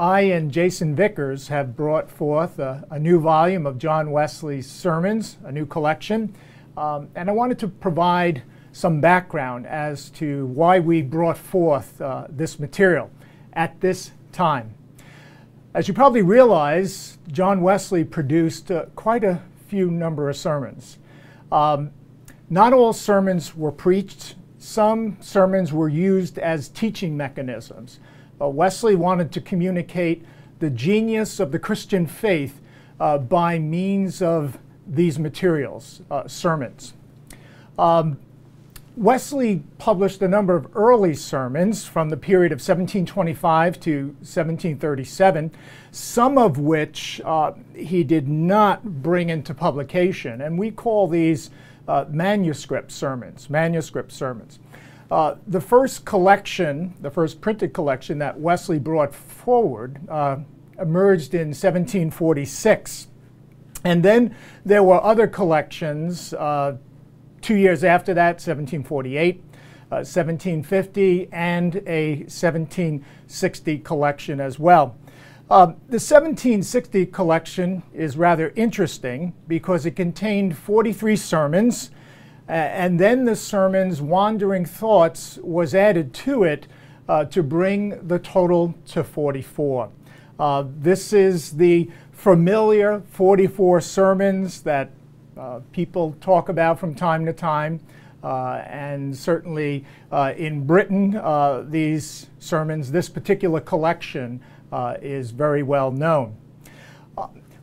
I and Jason Vickers have brought forth a, a, new volume of John Wesley's sermons, a new collection. Um, and I wanted to provide some background as to why we brought forth uh, this material at this time. As you probably realize, John Wesley produced uh, quite a few number of sermons. Um, not all sermons were preached. Some sermons were used as teaching mechanisms. Uh, Wesley wanted to communicate the genius of the Christian faith uh, by means of these materials, uh, sermons. Um, Wesley published a number of early sermons from the period of 1725 to 1737, some of which uh, he did not bring into publication. And we call these uh, manuscript sermons, manuscript sermons. Uh, the first collection, the first printed collection that Wesley brought forward, uh, emerged in 1746. And then there were other collections uh, two years after that, 1748, 1750, uh, and a 1760 collection as well. Um, the 1760 collection is rather interesting because it contained 43 sermons, and then the sermon's Wandering Thoughts was added to it uh, to bring the total to 44. Uh, this is the familiar 44 sermons that uh, people talk about from time to time. Uh, and certainly uh, in Britain, uh, these sermons, this particular collection, is very well known.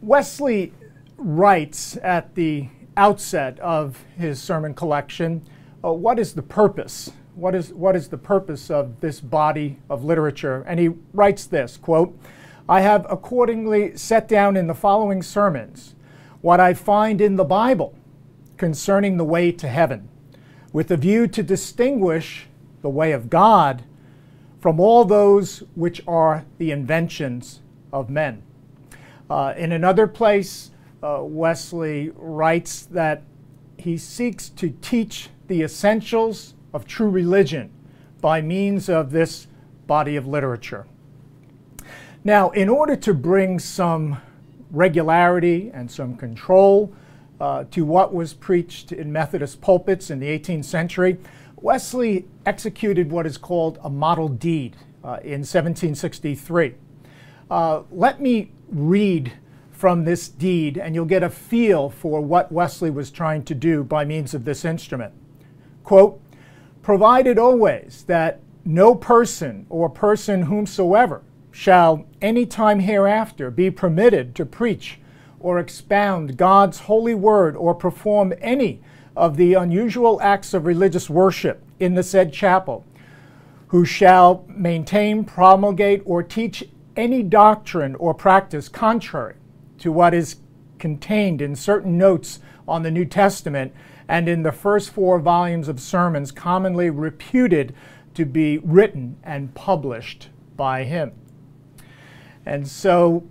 Wesley writes at the outset of his sermon collection what is the purpose? What is, what is the purpose of this body of literature? And he writes this quote, I have accordingly set down in the following sermons what I find in the Bible concerning the way to heaven, with a view to distinguish the way of God from all those which are the inventions of men. Uh, in another place, uh, Wesley writes that he seeks to teach the essentials of true religion by means of this body of literature. Now, in order to bring some regularity and some control uh, to what was preached in Methodist pulpits in the 18th century, Wesley executed what is called a model deed uh, in 1763. Uh, let me read from this deed, and you'll get a feel for what Wesley was trying to do by means of this instrument. Quote, provided always that no person or person whomsoever shall any time hereafter be permitted to preach or expound God's holy word or perform any of the unusual acts of religious worship in the said chapel, who shall maintain, promulgate, or teach any doctrine or practice contrary to what is contained in certain notes on the New Testament and in the first four volumes of sermons commonly reputed to be written and published by him. And so,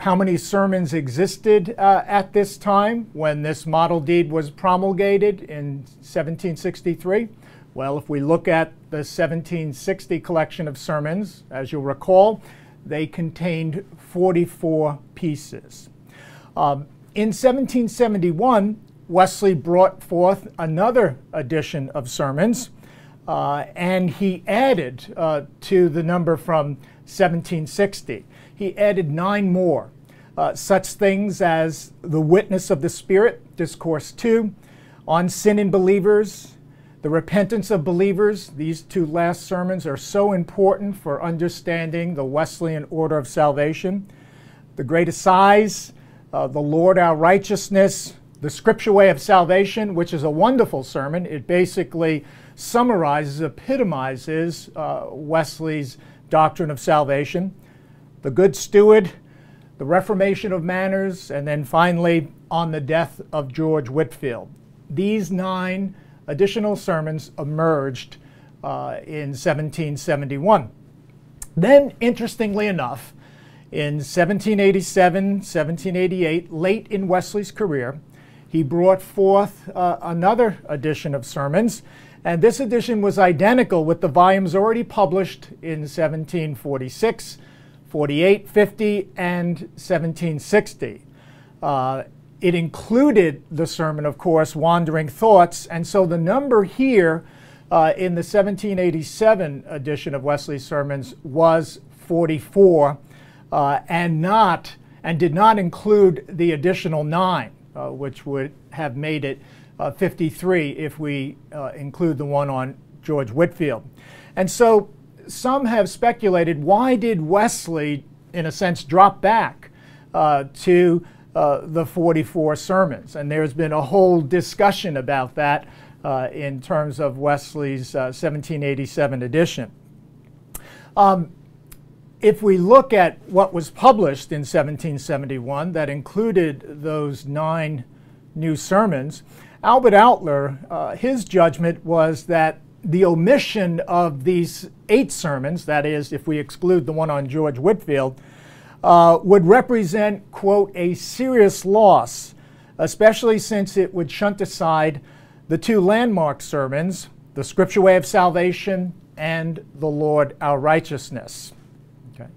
how many sermons existed uh, at this time when this model deed was promulgated in 1763? Well, if we look at the 1760 collection of sermons, as you'll recall, they contained 44 pieces. Um, in 1771, Wesley brought forth another edition of sermons, uh, and he added uh, to the number from 1760. He added nine more, uh, such things as the witness of the Spirit, Discourse 2, on sin in believers, the repentance of believers. These two last sermons are so important for understanding the Wesleyan order of salvation. The great assize, uh, the Lord our righteousness, the scripture way of salvation, which is a wonderful sermon. It basically summarizes, epitomizes uh, Wesley's doctrine of salvation, the good steward, the reformation of manners, and then finally on the death of George Whitefield. These nine additional sermons emerged uh, in 1771. Then, interestingly enough, in 1787, 1788, late in Wesley's career, he brought forth uh, another edition of sermons and this edition was identical with the volumes already published in 1746, 48, 50, and 1760. Uh, it included the sermon, of course, Wandering Thoughts, and so the number here uh, in the 1787 edition of Wesley's sermons was 44, uh, and not and did not include the additional nine, uh, which would have made it uh, 53 if we uh, include the one on George Whitefield. And so some have speculated why did Wesley, in a sense, drop back uh, to uh, the 44 sermons? And there's been a whole discussion about that uh, in terms of Wesley's 1787 uh, edition. Um, if we look at what was published in 1771 that included those nine new sermons, Albert Outler, uh, his judgment was that the omission of these eight sermons, that is, if we exclude the one on George Whitefield, uh, would represent, quote, a serious loss, especially since it would shunt aside the two landmark sermons, The Scripture Way of Salvation and The Lord Our Righteousness. Okay.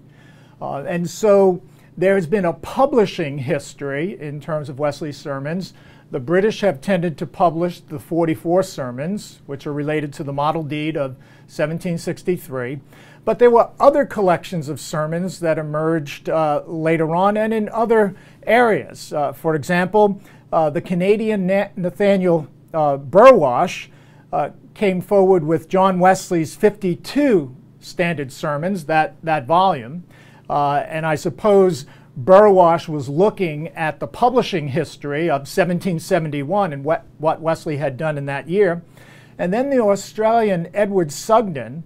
Uh, and so there has been a publishing history in terms of Wesley's sermons the British have tended to publish the 44 sermons, which are related to the model deed of 1763. But there were other collections of sermons that emerged uh, later on and in other areas. Uh, for example, uh, the Canadian Nathaniel uh, Burwash uh, came forward with John Wesley's 52 standard sermons, that, that volume. Uh, and I suppose Burwash was looking at the publishing history of 1771 and what, what Wesley had done in that year. And then the Australian Edward Sugden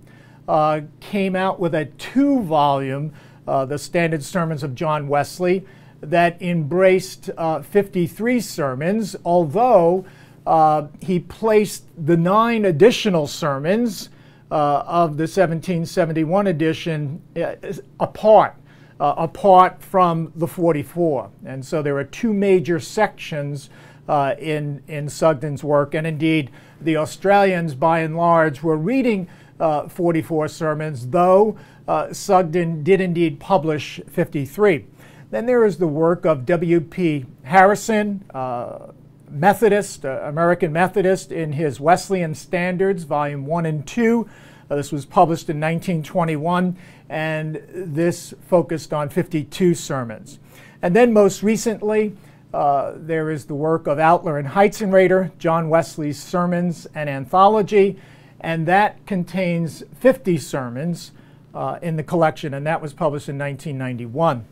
uh, came out with a two volume, uh, The Standard Sermons of John Wesley, that embraced uh, 53 sermons, although uh, he placed the nine additional sermons uh, of the 1771 edition uh, apart apart from the 44. And so there are two major sections in, in Sugden's work. And indeed, the Australians, by and large, were reading uh, 44 sermons, though uh, Sugden did indeed publish 53. Then there is the work of W.P. Harrison, uh, Methodist, uh, American Methodist, in his Wesleyan Standards, Volume 1 and 2. this was published in 1921 and this focused on 52 sermons. And then most recently, uh, there is the work of Outler and Heitzenrater, John Wesley's Sermons and Anthology, and that contains 50 sermons uh, in the collection, and that was published in 1991.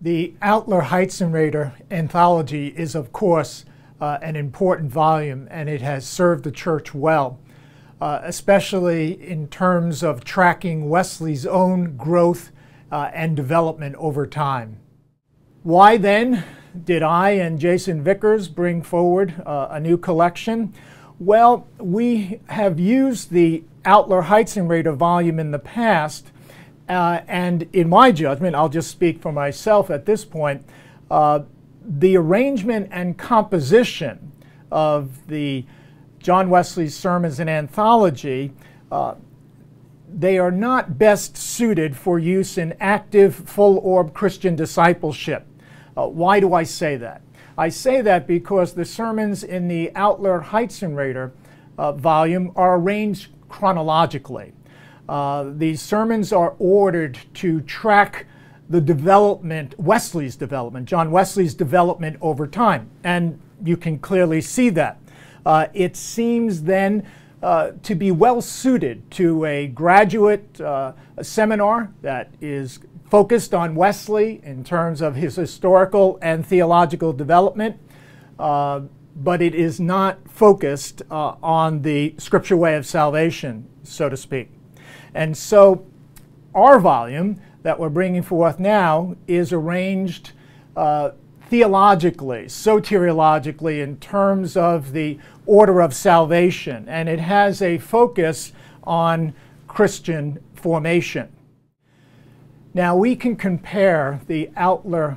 The Outler Heitzenrater anthology is, of course, uh, an important volume, and it has served the church well uh, especially in terms of tracking Wesley's own growth uh, and development over time. Why then did I and Jason Vickers bring forward uh, a new collection? Well, we have used the Outler Heitzenrater volume in the past, uh, and in my judgment, I'll just speak for myself at this point, uh, the arrangement and composition of the John Wesley's sermons and anthology, uh, they are not best suited for use in active, full orb Christian discipleship. Uh, why do I say that? I say that because the sermons in the Outler Heitzenrater uh, volume are arranged chronologically. Uh, these sermons are ordered to track the development, Wesley's development, John Wesley's development over time. And you can clearly see that. Uh, it seems then uh, to be well suited to a graduate uh, a seminar that is focused on Wesley in terms of his historical and theological development, uh, but it is not focused uh, on the scripture way of salvation, so to speak. And so our volume that we're bringing forth now is arranged uh, theologically, soteriologically, in terms of the order of salvation, and it has a focus on Christian formation. Now, we can compare the Outler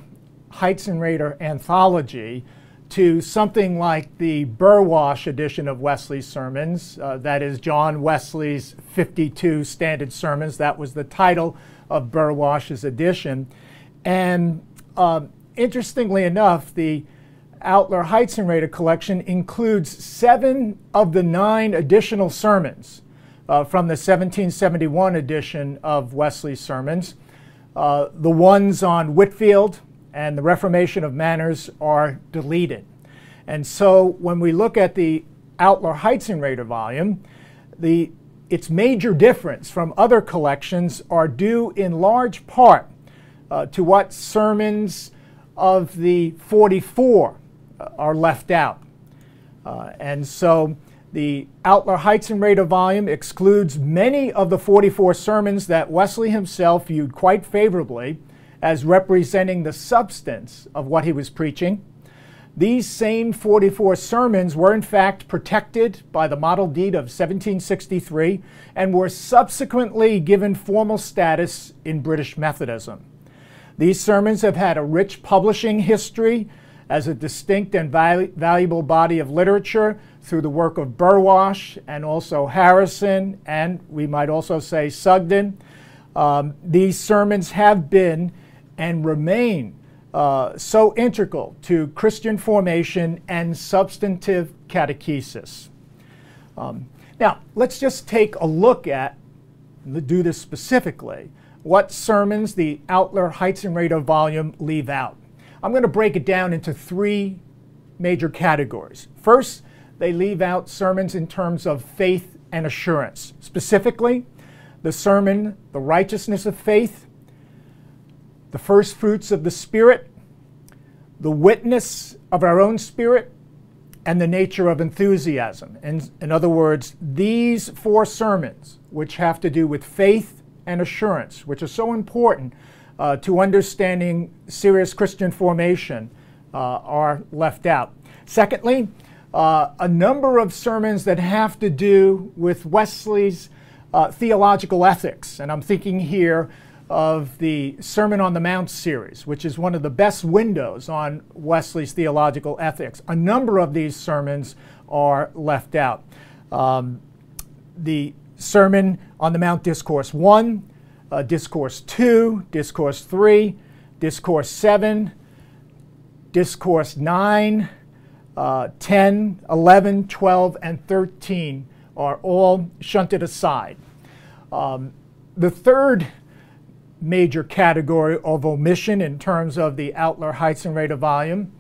Heitzenrater anthology to something like the Burwash edition of Wesley's sermons, uh, that is John Wesley's 52 standard sermons. That was the title of Burwash's edition. And um, interestingly enough, the Outler Heitzenrater collection includes seven of the nine additional sermons uh, from the 1771 edition of Wesley's sermons. Uh, the ones on Whitefield and the Reformation of Manners are deleted. And so when we look at the Outler Heitzenrater volume, the, its major difference from other collections are due in large part uh, to what sermons of the 44 uh, are left out. Uh, and so the Outler Heitzenrater volume excludes many of the 44 sermons that Wesley himself viewed quite favorably as representing the substance of what he was preaching. These same 44 sermons were in fact protected by the Model Deed of 1763 and were subsequently given formal status in British Methodism. These sermons have had a rich publishing history as a distinct and val valuable body of literature through the work of Burwash and also Harrison, and we might also say Sugden. Um, these sermons have been and remain uh, so integral to Christian formation and substantive catechesis. Um, now, let's just take a look at, do this specifically, what sermons the Outler Heitzenrater volume leave out. I'm going to break it down into three major categories. First, they leave out sermons in terms of faith and assurance. Specifically, the sermon, The Righteousness of Faith, the first fruits of the Spirit, the witness of our own spirit, and the nature of enthusiasm. In, in other words, these four sermons, which have to do with faith and assurance, which are so important uh, to understanding serious Christian formation, uh, are left out. Secondly, uh, a number of sermons that have to do with Wesley's uh, theological ethics. And I'm thinking here of the Sermon on the Mount series, which is one of the best windows on Wesley's theological ethics. A number of these sermons are left out. Um, the Sermon on the Mount Discourse 1, uh, Discourse 2, Discourse 3, Discourse 7, Discourse 9, uh, 10, 11, 12, and 13 are all shunted aside. Um, the third major category of omission in terms of the Outler of volume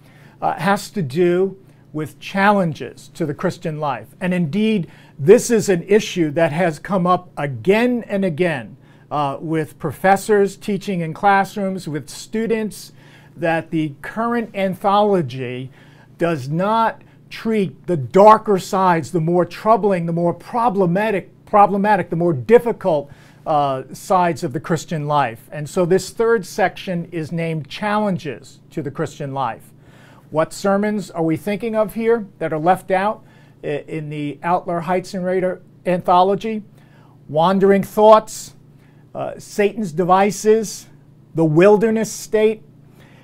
uh, has to do with challenges to the Christian life. And indeed, this is an issue that has come up again and again uh, with professors teaching in classrooms, with students, that the current anthology does not treat the darker sides, the more troubling, the more problematic, problematic, the more difficult uh, sides of the Christian life. And so this third section is named Challenges to the Christian Life. What sermons are we thinking of here that are left out in the Outler Heitzenrater anthology? Wandering Thoughts, uh, Satan's Devices, The Wilderness State,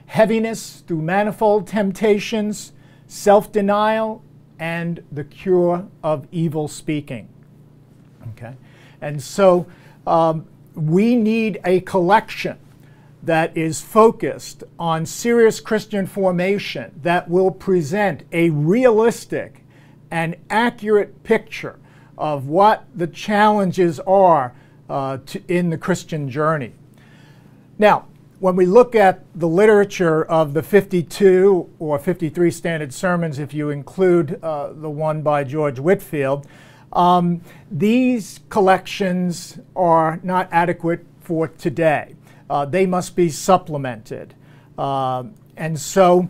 Heaviness through Manifold Temptations, Self Denial, and The Cure of Evil Speaking. Okay? And so um, we need a collection that is focused on serious Christian formation that will present a realistic and accurate picture of what the challenges are uh, to, in the Christian journey. Now, when we look at the literature of the 52 or 53 standard sermons, if you include uh, the one by George Whitefield, um, these collections are not adequate for today. Uh, they must be supplemented. Uh, and so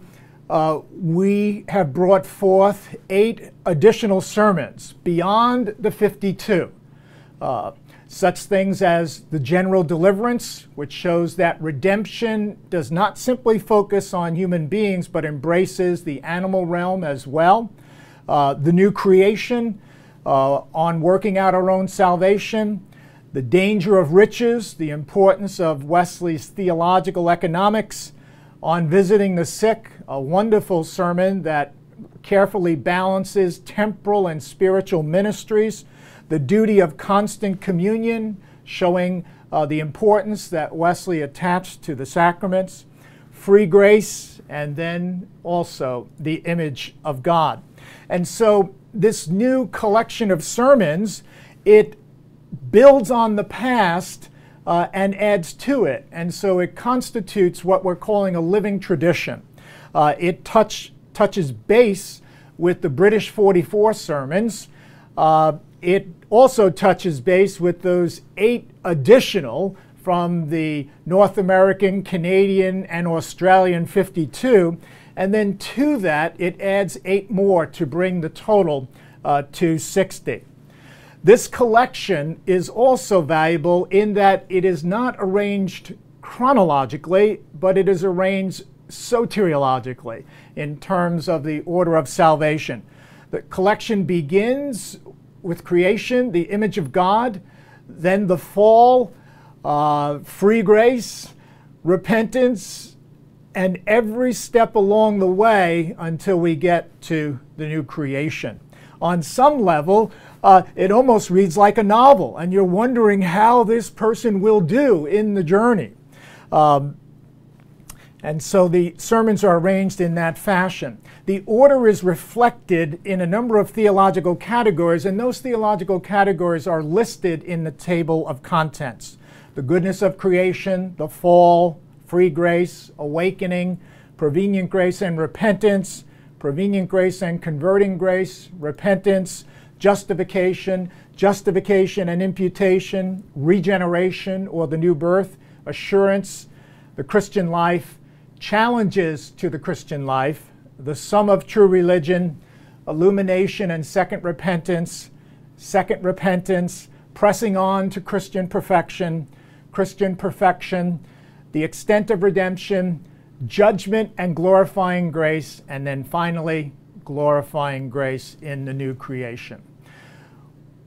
uh, we have brought forth eight additional sermons beyond the 52. Such things as the general deliverance, which shows that redemption does not simply focus on human beings but embraces the animal realm as well. Uh, the new creation, uh, on working out our own salvation, the danger of riches, the importance of Wesley's theological economics, on visiting the sick, a wonderful sermon that carefully balances temporal and spiritual ministries, the duty of constant communion, showing uh, the importance that Wesley attached to the sacraments, free grace, and then also the image of God. And so this new collection of sermons, it builds on the past uh, and adds to it. And so it constitutes what we're calling a living tradition. Uh, it touch, touches base with the British 44 sermons. Uh, it also touches base with those eight additional from the North American, Canadian, and Australian 52. And then to that, it adds eight more to bring the total uh, to 60. This collection is also valuable in that it is not arranged chronologically, but it is arranged soteriologically in terms of the order of salvation. The collection begins with creation, the image of God, then the fall, uh, free grace, repentance, and every step along the way until we get to the new creation. On some level, uh, it almost reads like a novel, and you're wondering how this person will do in the journey. Um, and so the sermons are arranged in that fashion. The order is reflected in a number of theological categories, and those theological categories are listed in the table of contents the goodness of creation, the fall, free grace, awakening, prevenient grace and repentance, prevenient grace and converting grace, repentance, justification, justification and imputation, regeneration or the new birth, assurance, the Christian life, challenges to the Christian life, the sum of true religion, illumination and second repentance, second repentance, pressing on to Christian perfection, Christian perfection, the extent of redemption, judgment and glorifying grace, and then finally, glorifying grace in the new creation.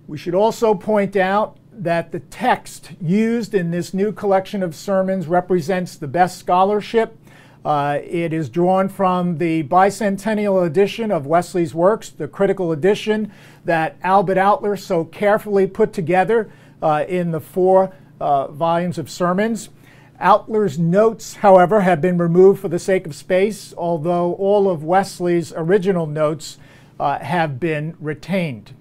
We should also point out that the text used in this new collection of sermons represents the best scholarship. Uh, it is drawn from the bicentennial edition of Wesley's works, the critical edition that Albert Outler so carefully put together uh, in the four uh, volumes of sermons. Outler's notes, however, have been removed for the sake of space, although all of Wesley's original notes uh, have been retained.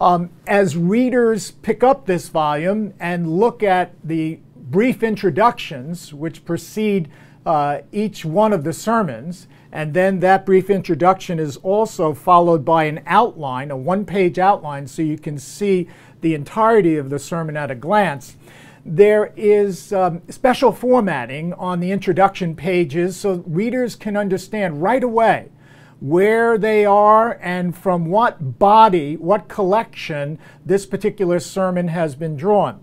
Um, as readers pick up this volume and look at the brief introductions which precede uh, each one of the sermons, and then that brief introduction is also followed by an outline, a one page outline, so you can see the entirety of the sermon at a glance there is um, special formatting on the introduction pages so readers can understand right away where they are and from what body, what collection this particular sermon has been drawn.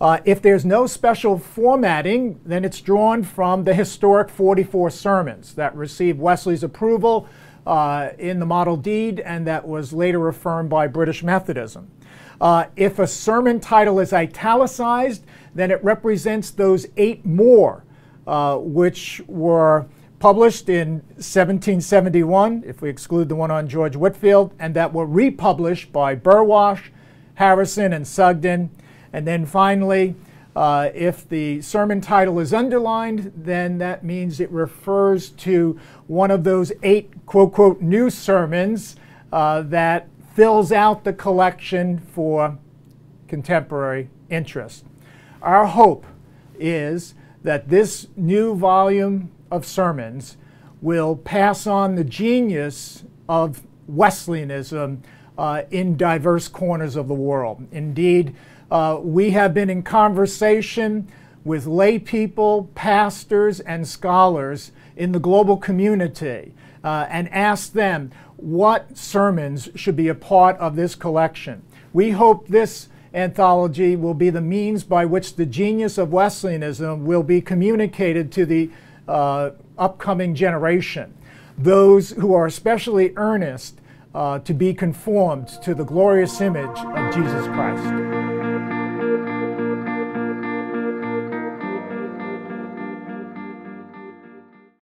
Uh, if there's no special formatting, then it's drawn from the historic 44 sermons that received Wesley's approval uh, in the model deed and that was later affirmed by British Methodism. Uh, if a sermon title is italicized, then it represents those eight more uh, which were published in 1771, if we exclude the one on George Whitefield, and that were republished by Burwash, Harrison, and Sugden. And then finally, uh, if the sermon title is underlined, then that means it refers to one of those eight quote, quote, new sermons uh, that fills out the collection for contemporary interest. Our hope is that this new volume of sermons will pass on the genius of Wesleyanism uh, in diverse corners of the world. Indeed, uh, we have been in conversation with lay people, pastors, and scholars in the global community uh, and asked them what sermons should be a part of this collection. We hope this anthology will be the means by which the genius of Wesleyanism will be communicated to the uh, upcoming generation, those who are especially earnest uh, to be conformed to the glorious image of Jesus Christ.